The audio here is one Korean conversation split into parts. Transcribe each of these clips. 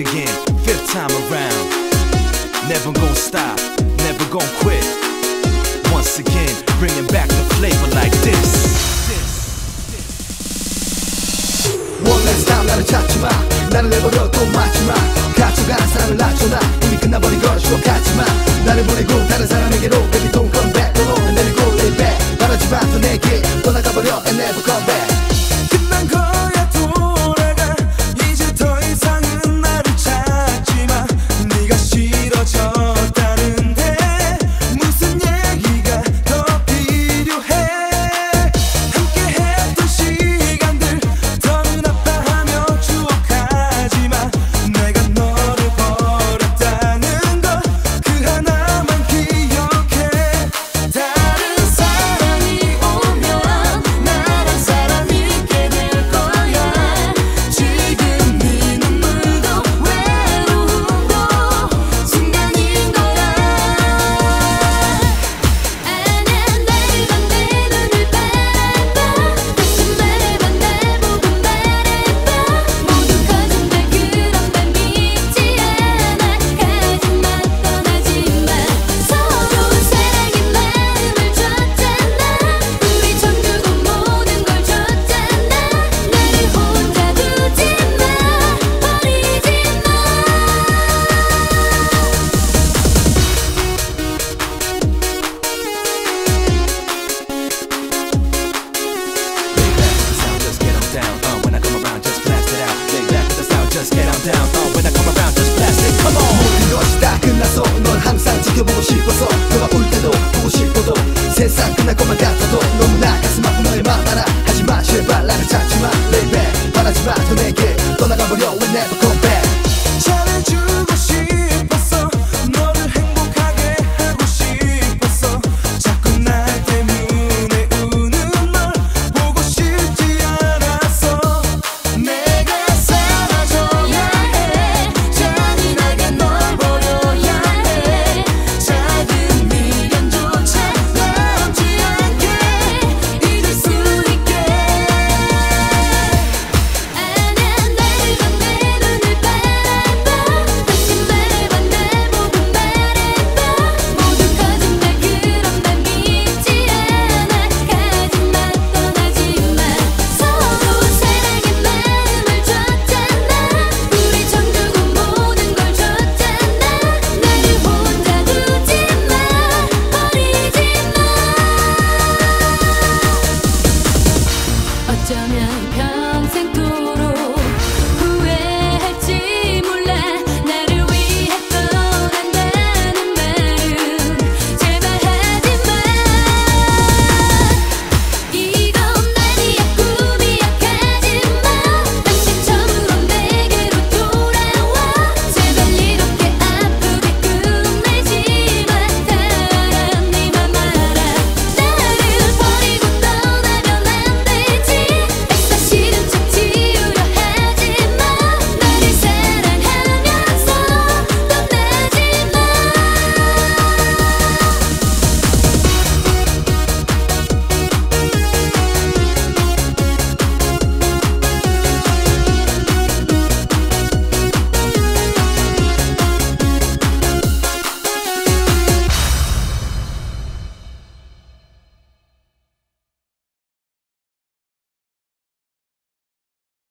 again, fifth time around. Never gonna stop, never gonna quit. Once again, bringing back the flavor like this. One last time, 나를 찾지 마. 나를 내버려 또 마지막 가져가는 사람을 낮춰놔 이미 끝나버린 걸 추억하지마 나를 보내고 다른 사람에게로 Baby don't come back don't and let it go lay back 말하지 마또 내게 떠나가버려 and never come back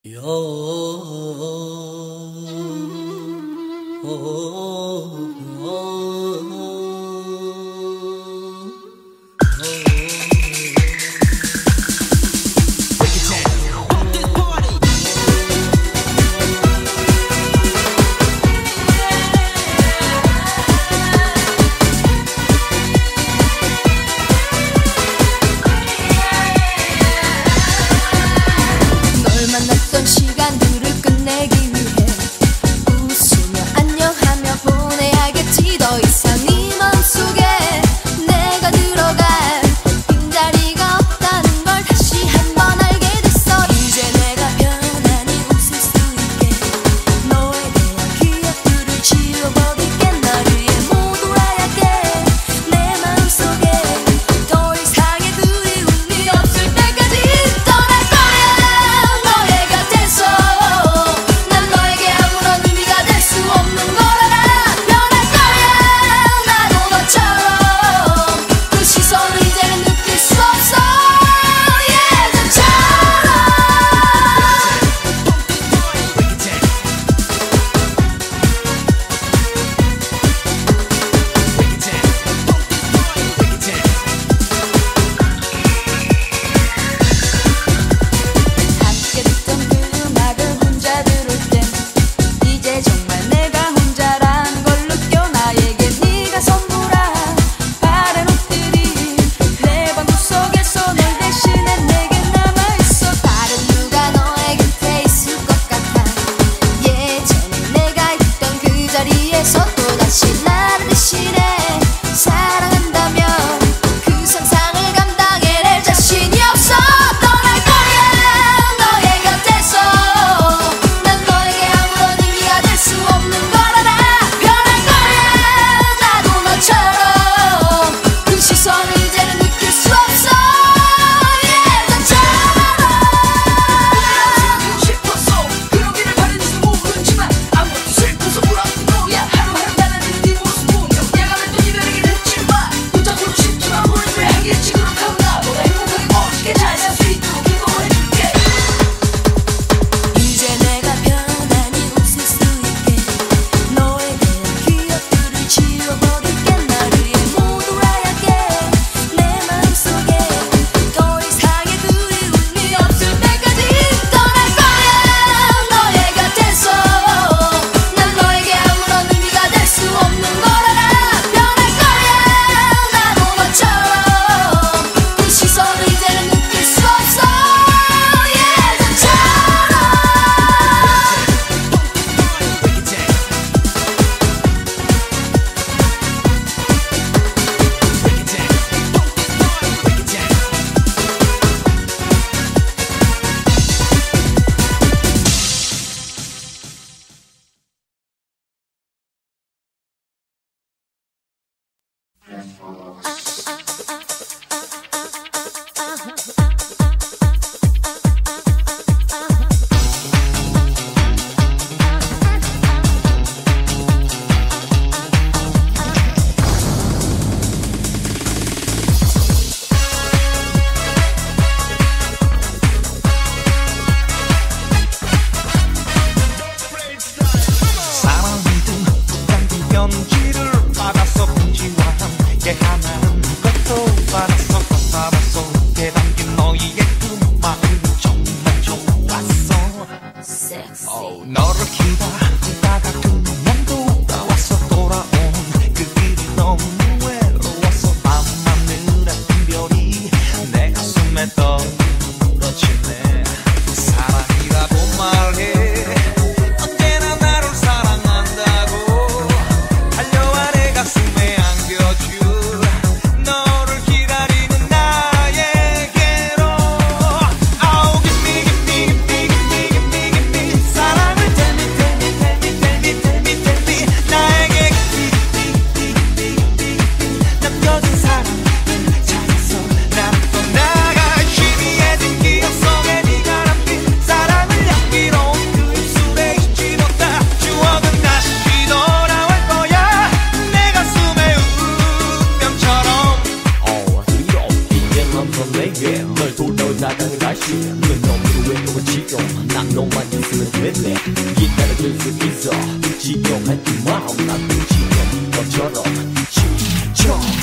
有。れ出し胸の上の授業何の前に進めてねギタルドゥスいいぞ授業入ってまうなんて授業にこちょろちょ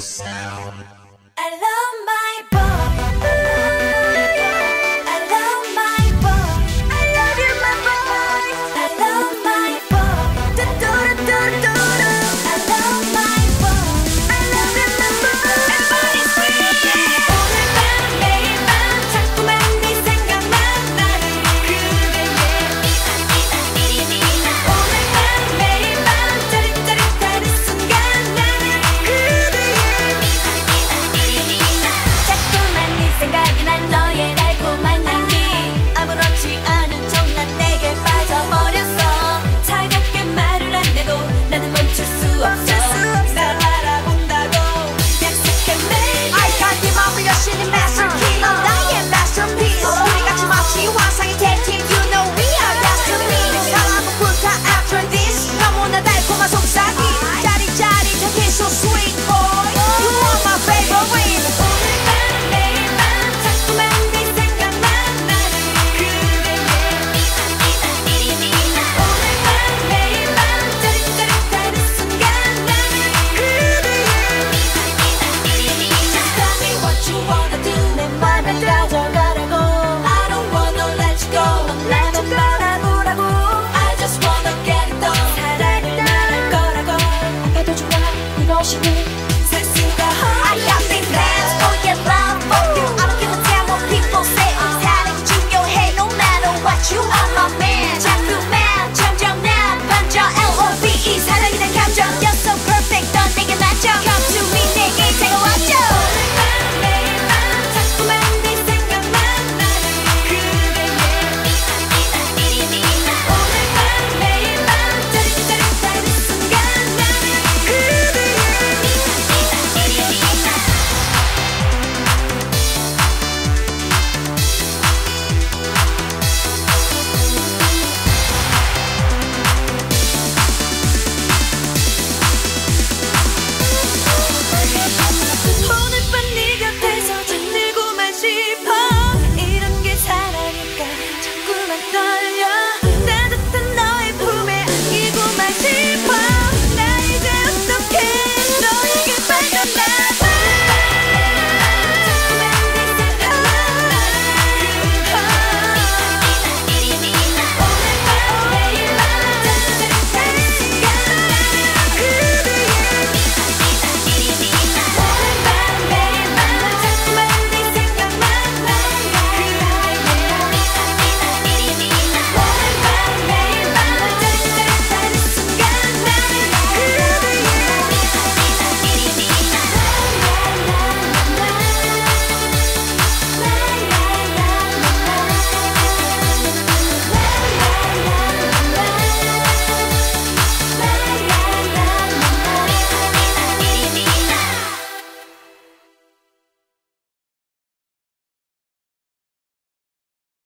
sound. I love my.